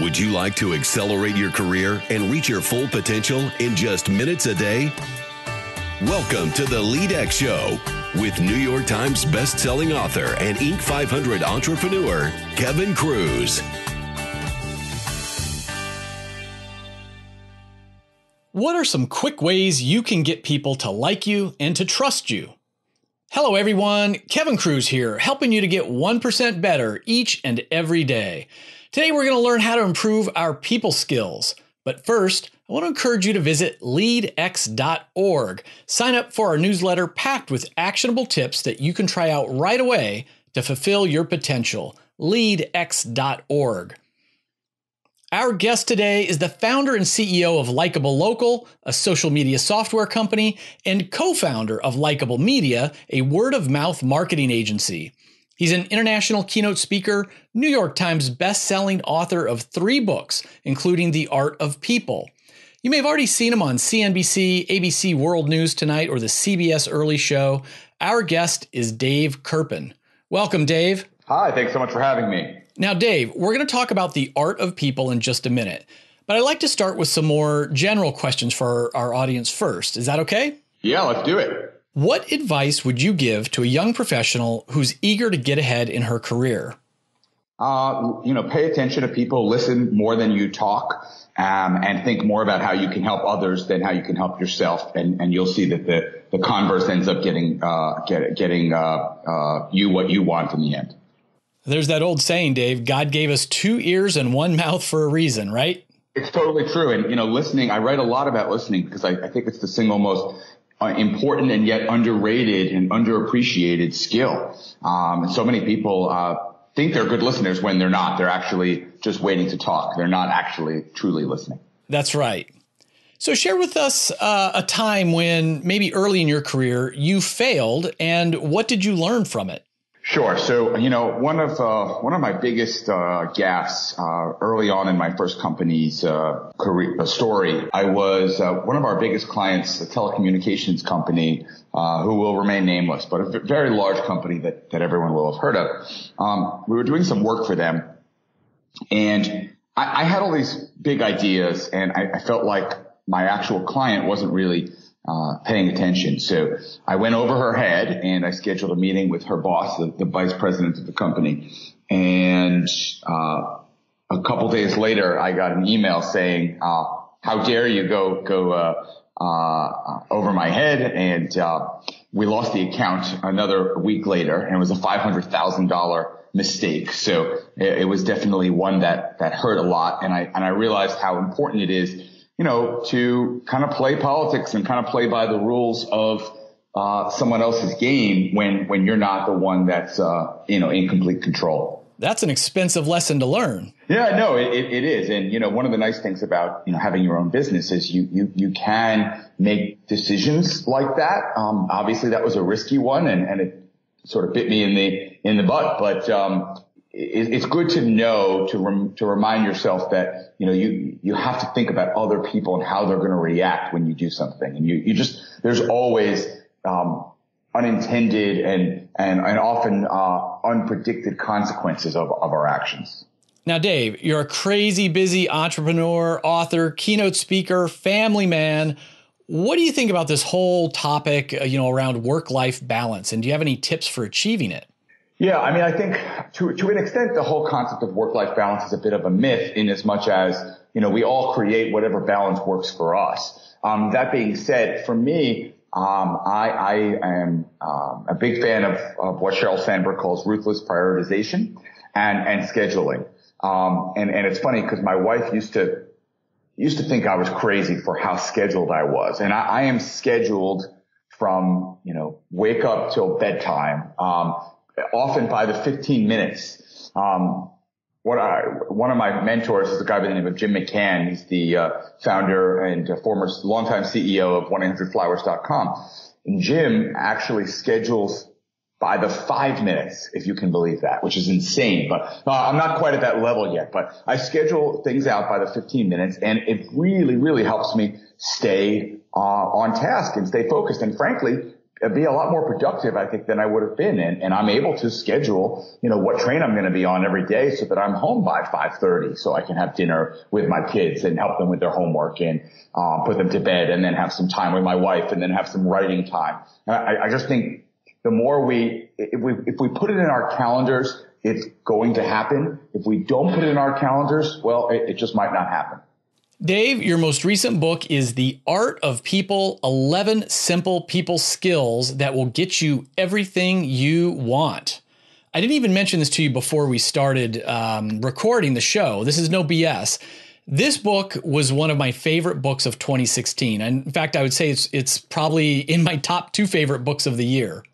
Would you like to accelerate your career and reach your full potential in just minutes a day? Welcome to the LeadX Show with New York Times best-selling author and Inc. 500 entrepreneur Kevin Kruse. What are some quick ways you can get people to like you and to trust you? Hello, everyone. Kevin Kruse here, helping you to get 1% better each and every day. Today, we're going to learn how to improve our people skills. But first, I want to encourage you to visit leadx.org. Sign up for our newsletter packed with actionable tips that you can try out right away to fulfill your potential. leadx.org. Our guest today is the founder and CEO of Likeable Local, a social media software company, and co founder of Likeable Media, a word of mouth marketing agency. He's an international keynote speaker, New York Times best-selling author of three books, including The Art of People. You may have already seen him on CNBC, ABC World News Tonight, or the CBS Early Show. Our guest is Dave Kerpen. Welcome, Dave. Hi, thanks so much for having me. Now, Dave, we're going to talk about the art of people in just a minute, but I'd like to start with some more general questions for our audience first. Is that okay? Yeah, let's do it. What advice would you give to a young professional who's eager to get ahead in her career? Uh, you know, pay attention to people, listen more than you talk, um, and think more about how you can help others than how you can help yourself. And, and you'll see that the, the converse ends up getting, uh, get, getting, uh, uh you what you want in the end. There's that old saying, Dave, God gave us two ears and one mouth for a reason, right? It's totally true. And, you know, listening, I write a lot about listening because I, I think it's the single most important and yet underrated and underappreciated skill. Um, and so many people uh, think they're good listeners when they're not. They're actually just waiting to talk. They're not actually truly listening. That's right. So, share with us uh, a time when maybe early in your career you failed, and what did you learn from it? Sure. So, you know, one of uh, one of my biggest uh, gaffes uh, early on in my first company's uh, career uh, story, I was uh, one of our biggest clients, a telecommunications company, who will remain nameless, but a very large company that that everyone will have heard of. Um, we were doing some work for them, and I, I had all these big ideas, and I, I felt like my actual client wasn't really uh, paying attention. So I went over her head and I scheduled a meeting with her boss, the, the vice president of the company. And uh, a couple days later, I got an email saying, uh, "How dare you go go uh, uh, over my head?" And we lost the account another week later, and it was a five hundred thousand dollar mistake. So it, it was definitely one that that hurt a lot, and I and I realized how important it is you know, to kind of play politics and kind of play by the rules of uh, someone else's game when when you're not the one that's uh, you know in complete control. That's an expensive lesson to learn. Yeah, no, it, it is, and you know, one of the nice things about you know having your own business is you you you can make decisions like that. Um, obviously, that was a risky one, and and it sort of bit me in the in the butt, but um, it's good to know to rem, to remind yourself that you know you you have to think about other people and how they're going to react when you do something, and you you just there's always um, unintended and and and often uh, unpredicted consequences of of our actions. Now, Dave, you're a crazy busy entrepreneur, author, keynote speaker, family man. What do you think about this whole topic, uh, you know, around work life balance, and do you have any tips for achieving it? Yeah, I mean, I think to to an extent, the whole concept of work-life balance is a bit of a myth, in as much as you know we all create whatever balance works for us. Um, that being said, for me, um, I, I am um, a big fan of, of what Sheryl Sandberg calls ruthless prioritization and and scheduling. Um, and and it's funny because my wife used to used to think I was crazy for how scheduled I was, and I, I am scheduled from you know wake up till bedtime. Um, often by the 15 minutes. Um, what I, one of my mentors is a guy by the name of Jim McCann. He's the uh, founder and former longtime CEO of 1-800-Flowers.com. And Jim actually schedules by the five minutes, if you can believe that, which is insane. But uh, I'm not quite at that level yet. But I schedule things out by the 15 minutes, and it really, really helps me stay uh, on task and stay focused. And frankly, be a lot more productive, I think, than I would have been. And, and I'm able to schedule, you know, what train I'm going to be on every day so that I'm home by 5.30 so I can have dinner with my kids and help them with their homework and, um, put them to bed and then have some time with my wife and then have some writing time. I, I just think the more we, if we, if we put it in our calendars, it's going to happen. If we don't put it in our calendars, well, it, it just might not happen. Dave, your most recent book is The Art of People 11 Simple People Skills That Will Get You Everything You Want. I didn't even mention this to you before we started um, recording the show. This is no BS. This book was one of my favorite books of 2016. And in fact, I would say it's it's probably in my top two favorite books of the year.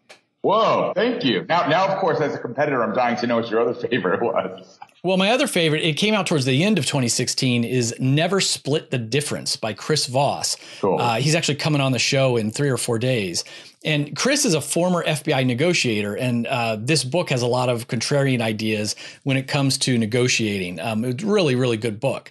Whoa, thank you. Now, now, of course, as a competitor, I'm dying to know what your other favorite was. Well, my other favorite, it came out towards the end of 2016, is Never Split the Difference by Chris Voss. Cool. Uh, he's actually coming on the show in three or four days. And Chris is a former FBI negotiator, and uh, this book has a lot of contrarian ideas when it comes to negotiating. Um, it's really, really good book.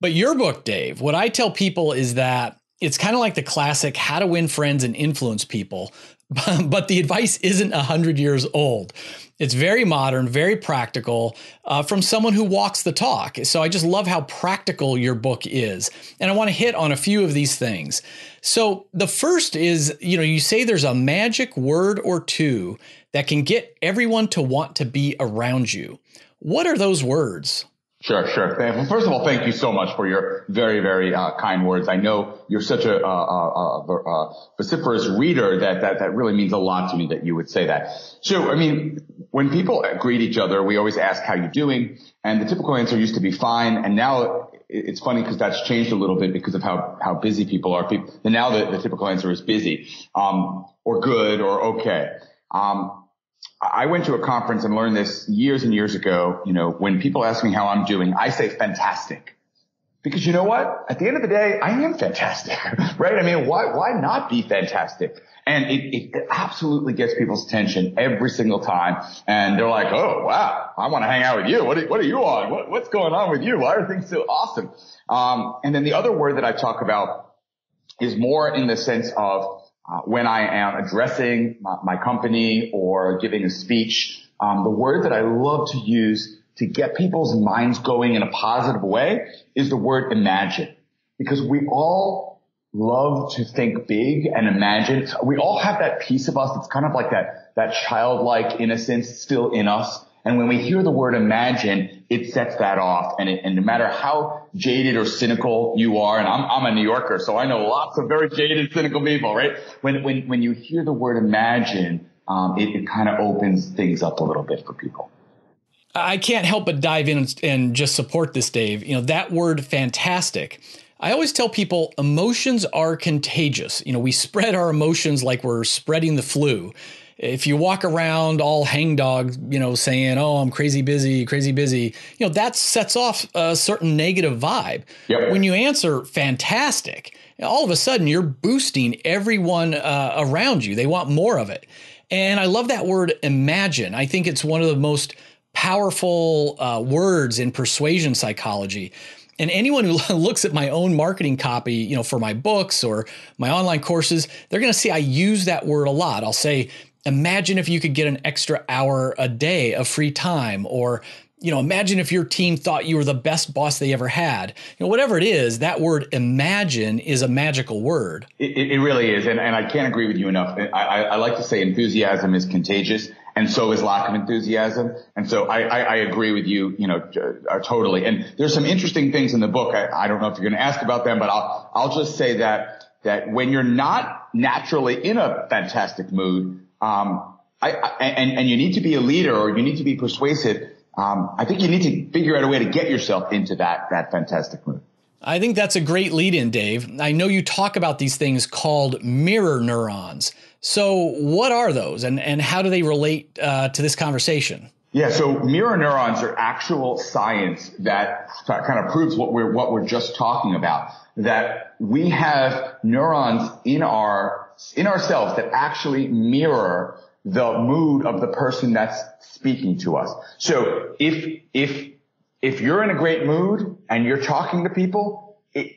But your book, Dave, what I tell people is that it's kind of like the classic How to Win Friends and Influence People, but the advice isn't 100 years old. It's very modern, very practical uh, from someone who walks the talk. So I just love how practical your book is. And I want to hit on a few of these things. So the first is, you know, you say there's a magic word or two that can get everyone to want to be around you. What are those words? Sure, sure. First of all, thank you so much for your very, very uh, kind words. I know you're such a, a, a, a, vociferous reader that, that that really means a lot to me that you would say that. So, I mean, when people greet each other, we always ask how you're doing, and the typical answer used to be fine, and now it's funny because that's changed a little bit because of how how busy people are. People, now the, the typical answer is busy, um, or good, or okay. Um, I went to a conference and learned this years and years ago. You know, when people ask me how I'm doing, I say fantastic. Because you know what? At the end of the day, I am fantastic, right? I mean, why, why not be fantastic? And it, it absolutely gets people's attention every single time. And they're like, oh, wow, I want to hang out with you. What are, what are you on? What, what's going on with you? Why are things so awesome? Um, and then the other word that I talk about is more in the sense of uh, when I am addressing my, my, company or giving a speech, um, the word that I love to use to get people's minds going in a positive way is the word imagine. Because we all love to think big and imagine. We all have that piece of us that's kind of like that, that childlike innocence still in us. And when we hear the word imagine, it sets that off. And, it, and no matter how jaded or cynical you are, and I'm, I'm a New Yorker, so I know lots of very jaded, cynical people, right? When, when, when you hear the word imagine, um, it, it kind of opens things up a little bit for people. I can't help but dive in and just support this, Dave. You know, that word fantastic. I always tell people emotions are contagious. You know, we spread our emotions like we're spreading the flu if you walk around all hangdog, you know, saying, "Oh, I'm crazy busy, crazy busy," you know, that sets off a certain negative vibe. Yep. When you answer fantastic, all of a sudden you're boosting everyone uh, around you. They want more of it. And I love that word imagine. I think it's one of the most powerful uh, words in persuasion psychology. And anyone who looks at my own marketing copy, you know, for my books or my online courses, they're going to see I use that word a lot. I'll say, imagine if you could get an extra hour a day of free time or you know imagine if your team thought you were the best boss they ever had. You know whatever it is that word imagine is a magical word. It, it really is and, and i can't agree with you enough. I, I, I, like to say enthusiasm is contagious and so is lack of enthusiasm and so i, I, I agree with you you know uh, totally. And there's some interesting things in the book. I, don't know if you're going to ask about them but i'll i'll just say that that when you're not naturally in a fantastic mood um, I, I, and, and you need to be a leader or you need to be persuasive. Um, I think you need to figure out a way to get yourself into that, that fantastic mood. I think that's a great lead in, Dave. I know you talk about these things called mirror neurons. So, what are those and, and how do they relate uh, to this conversation? Yeah, so mirror neurons are actual science that kind of proves what we're what we're just talking about. That we have neurons in our in ourselves that actually mirror the mood of the person that's speaking to us. So if, if, if you're in a great mood and you're talking to people, it,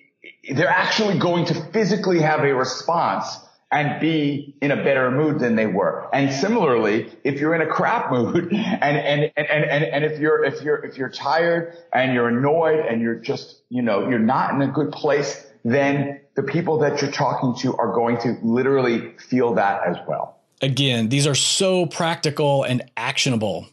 they're actually going to physically have a response and be in a better mood than they were. And similarly, if you're in a crap mood and, and, and, and, and if you're, if you're, if you're tired and you're annoyed and you're just, you know, you're not in a good place, then the people that you're talking to are going to literally feel that as well. Again, these are so practical and actionable.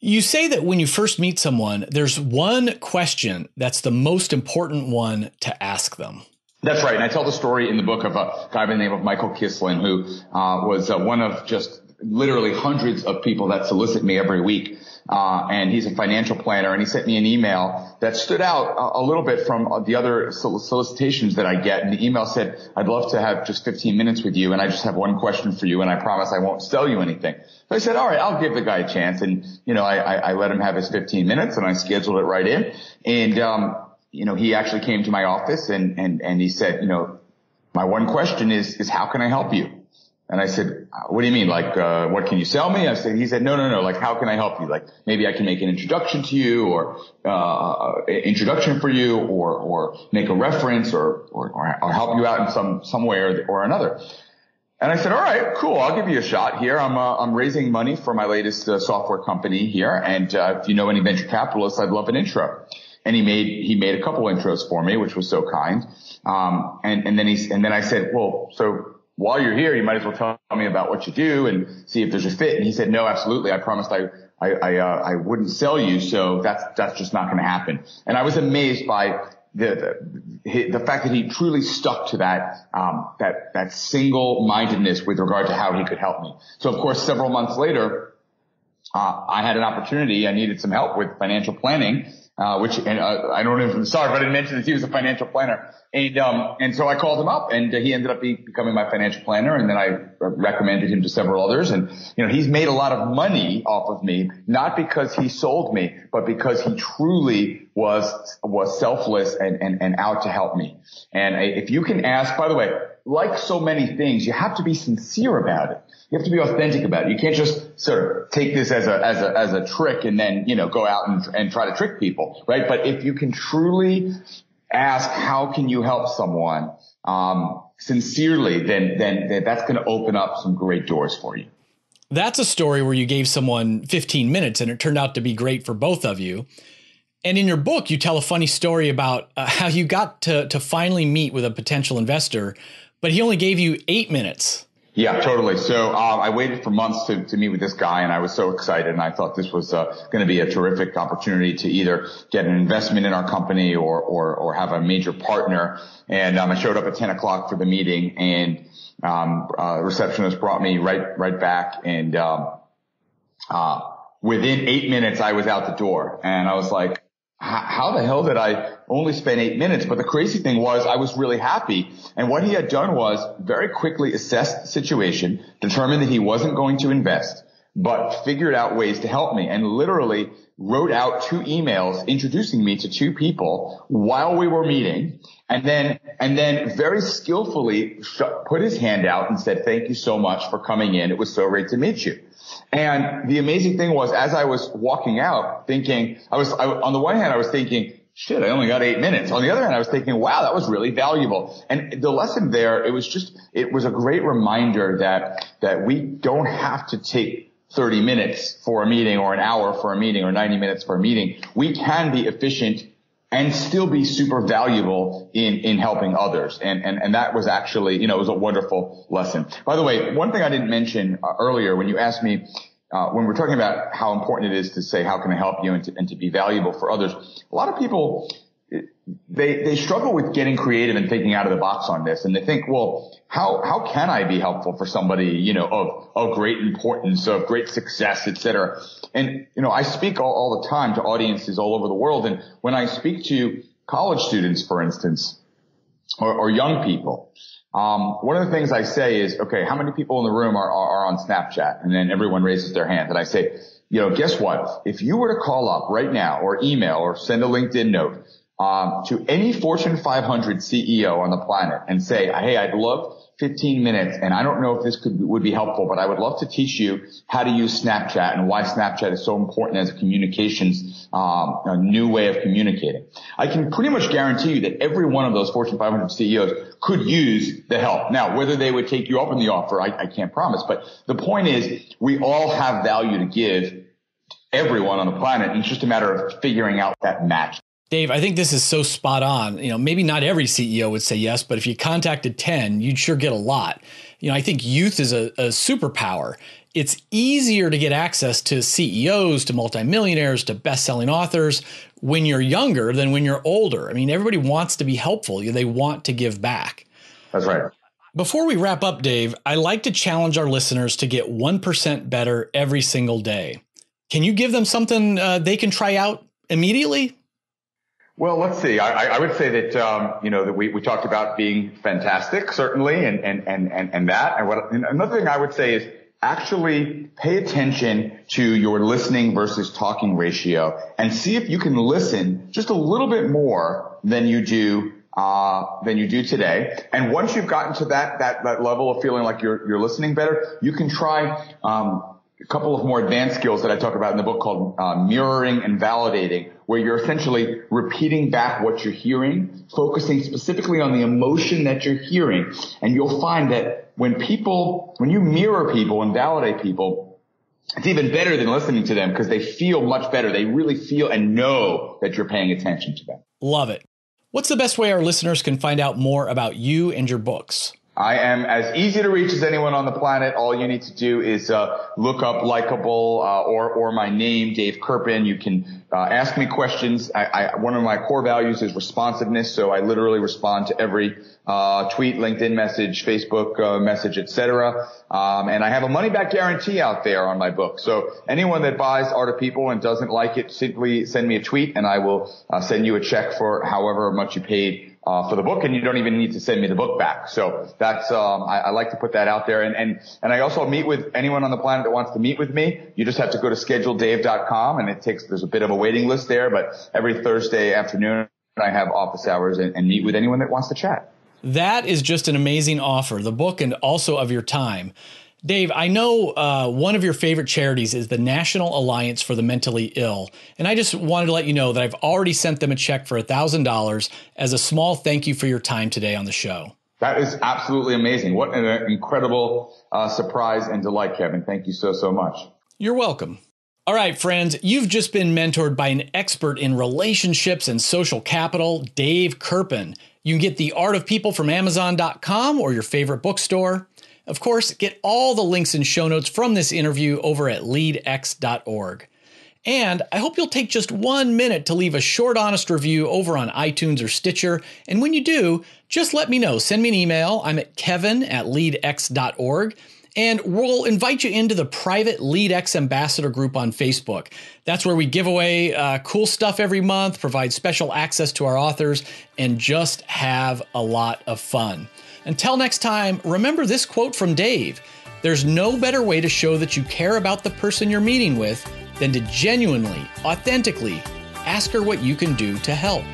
You say that when you first meet someone, there's one question that's the most important one to ask them. That's right. And I tell the story in the book of a guy by the name of Michael Kislin, who uh, was uh, one of just literally hundreds of people that solicit me every week. Uh, and he's a financial planner and he sent me an email that stood out a, a little bit from the other solicitations that I get. And the email said, I'd love to have just 15 minutes with you. And I just have one question for you. And I promise I won't sell you anything. So I said, all right, I'll give the guy a chance. And, you know, I, I, I let him have his 15 minutes and I scheduled it right in. And, um, you know, he actually came to my office and, and, and he said, you know, my one question is, is how can I help you? And I said, what do you mean? Like, uh, what can you sell me? I said, he said, no, no, no. Like, how can I help you? Like, maybe I can make an introduction to you or, uh, introduction for you or, or make a reference or, or, or help you out in some, some way or, or another. And I said, all right, cool. I'll give you a shot here. I'm, uh, I'm raising money for my latest uh, software company here. And, uh, if you know any venture capitalists, I'd love an intro. And he made, he made a couple intros for me, which was so kind. Um, and, and then he, and then I said, well, so while you're here, you might as well tell me about what you do and see if there's a fit. And he said, no, absolutely. I promised I, I, I, uh, I wouldn't sell you. So that's, that's just not going to happen. And I was amazed by the, the, the fact that he truly stuck to that, um, that, that single mindedness with regard to how he could help me. So of course, several months later, uh, I had an opportunity. I needed some help with financial planning uh, which, and, uh, I don't even, sorry, but I didn't mention that he was a financial planner. And, um, and so I called him up and uh, he ended up be, becoming my financial planner. And then I recommended him to several others. And, you know, he's made a lot of money off of me, not because he sold me, but because he truly was, was selfless and, and, and out to help me. And if you can ask, by the way, like so many things, you have to be sincere about it. You have to be authentic about it. You can't just sort of take this as a, as a, as a trick and then, you know, go out and, and try to trick people, right? But if you can truly ask, how can you help someone, um, sincerely, then, then, then that's going to open up some great doors for you. That's a story where you gave someone 15 minutes and it turned out to be great for both of you. And in your book, you tell a funny story about uh, how you got to, to finally meet with a potential investor, but he only gave you eight minutes. Yeah, totally. So uh, I waited for months to, to meet with this guy, and I was so excited, and I thought this was uh, going to be a terrific opportunity to either get an investment in our company or or, or have a major partner. And um, I showed up at 10 o'clock for the meeting, and um, uh, receptionist brought me right right back, and um, uh, within eight minutes I was out the door, and I was like, how the hell did I only spent eight minutes? But the crazy thing was I was really happy. And what he had done was very quickly assess the situation, determined that he wasn't going to invest, but figured out ways to help me and literally wrote out two emails introducing me to two people while we were meeting. And then, and then very skillfully put his hand out and said, thank you so much for coming in. It was so great to meet you. And the amazing thing was, as I was walking out, thinking, I was, I, on the one hand, I was thinking, shit, I only got eight minutes. On the other hand, I was thinking, wow, that was really valuable. And the lesson there, it was just, it was a great reminder that, that we don't have to take 30 minutes for a meeting or an hour for a meeting or 90 minutes for a meeting. We can be efficient and still be super valuable in, in helping others. And, and, and that was actually, you know, it was a wonderful lesson. By the way, one thing I didn't mention uh, earlier when you asked me, uh, when we're talking about how important it is to say, how can I help you and to, and to be valuable for others, a lot of people they they struggle with getting creative and thinking out of the box on this, and they think, well, how how can I be helpful for somebody, you know, of of great importance, of great success, et cetera? And you know, I speak all, all the time to audiences all over the world, and when I speak to college students, for instance, or, or young people, um, one of the things I say is, okay, how many people in the room are, are, are on Snapchat? And then everyone raises their hand, and I say, you know, guess what? If you were to call up right now, or email, or send a LinkedIn note um, to any Fortune 500 CEO on the planet and say, hey, I'd love 15 minutes and I don't know if this could would be helpful, but I would love to teach you how to use Snapchat and why Snapchat is so important as a communications, um, a new way of communicating. I can pretty much guarantee you that every one of those Fortune 500 CEOs could use the help. Now, whether they would take you up on the offer, I, I can't promise, but the point is we all have value to give everyone on the planet. And it's just a matter of figuring out that match. Dave, I think this is so spot on. You know, maybe not every CEO would say yes, but if you contacted 10, you'd sure get a lot. You know, I think youth is a, a superpower. It's easier to get access to CEOs, to multimillionaires, to best-selling authors when you're younger than when you're older. I mean, everybody wants to be helpful. They want to give back. That's right. Before we wrap up, Dave, I like to challenge our listeners to get 1% better every single day. Can you give them something uh, they can try out immediately? Well, let's see. I, I would say that um, you know that we, we talked about being fantastic, certainly, and and and and, and that. And what and another thing I would say is actually pay attention to your listening versus talking ratio, and see if you can listen just a little bit more than you do uh, than you do today. And once you've gotten to that that that level of feeling like you're you're listening better, you can try. Um, a couple of more advanced skills that I talk about in the book called uh, mirroring and validating, where you're essentially repeating back what you're hearing, focusing specifically on the emotion that you're hearing. And you'll find that when people, when you mirror people and validate people, it's even better than listening to them because they feel much better. They really feel and know that you're paying attention to them. Love it. What's the best way our listeners can find out more about you and your books? I am as easy to reach as anyone on the planet. All you need to do is uh, look up likable uh, or or my name, Dave Kerpen. You can uh, ask me questions. I, I, one of my core values is responsiveness, so I literally respond to every uh, tweet, LinkedIn message, Facebook uh, message, etc. Um, and I have a money back guarantee out there on my book. So anyone that buys Art of People and doesn't like it, simply send me a tweet, and I will uh, send you a check for however much you paid uh, for the book, and you don't even need to send me the book back. So that's um, I, I, like to put that out there, and and and I also meet with anyone on the planet that wants to meet with me. You just have to go to scheduledave.com, and it takes there's a bit of a waiting list there, but every Thursday afternoon I have office hours and, and meet with anyone that wants to chat. That is just an amazing offer, the book and also of your time. Dave, I know uh, one of your favorite charities is the National Alliance for the Mentally Ill. And I just wanted to let you know that I've already sent them a check for $1,000 as a small thank you for your time today on the show. That is absolutely amazing. What an incredible uh, surprise and delight, Kevin. Thank you so, so much. You're welcome. All right, friends, you've just been mentored by an expert in relationships and social capital, Dave Kerpen. You can get The Art of People from Amazon.com or your favorite bookstore. Of course, get all the links and show notes from this interview over at leadx.org. And I hope you'll take just one minute to leave a short, honest review over on iTunes or Stitcher. And when you do, just let me know. Send me an email. I'm at kevin at leadx.org. And we'll invite you into the private LeadX Ambassador group on Facebook. That's where we give away uh, cool stuff every month, provide special access to our authors, and just have a lot of fun. Until next time, remember this quote from Dave There's no better way to show that you care about the person you're meeting with than to genuinely, authentically ask her what you can do to help.